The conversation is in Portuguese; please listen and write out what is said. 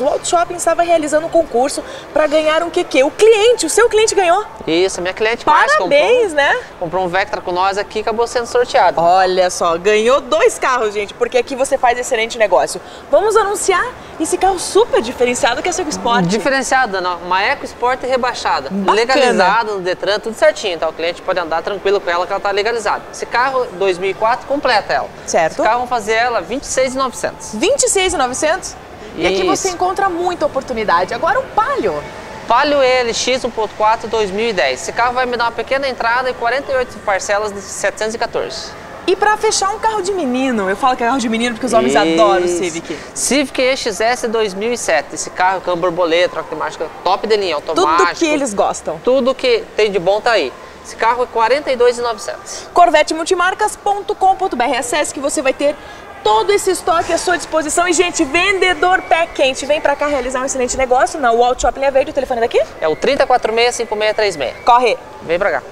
O Auto Shopping estava realizando um concurso para ganhar um QQ. O cliente, o seu cliente ganhou. Isso, a minha cliente Parabéns, comprou, né? comprou um Vectra com nós aqui e acabou sendo sorteado. Olha só, ganhou dois carros, gente, porque aqui você faz excelente negócio. Vamos anunciar esse carro super diferenciado que é o seu Sport. Diferenciado, não, uma Eco Sport rebaixada. Bacana. Legalizado no Detran, tudo certinho. Então o cliente pode andar tranquilo com ela que ela está legalizada. Esse carro, 2004, completa ela. Certo. Esse carro, vamos fazer ela 26,900. 26,900? E aqui Isso. você encontra muita oportunidade. Agora um Palio. Palio LX 1.4 2010. Esse carro vai me dar uma pequena entrada e 48 parcelas de 714. E para fechar um carro de menino, eu falo que é carro de menino porque os homens adoram o Isso. Civic. Civic EXS 2007. Esse carro com borboleta, troca de marcha, top de linha, automático. Tudo que eles gostam. Tudo que tem de bom tá aí. Esse carro é 42,900. corvetemultimarcas.com.br. Acesse que você vai ter todo esse estoque à sua disposição. E, gente, vendedor pé quente, vem pra cá realizar um excelente negócio na Walt Shopping Linha Verde. O telefone daqui? É o 3046-5636. Corre! Vem pra cá.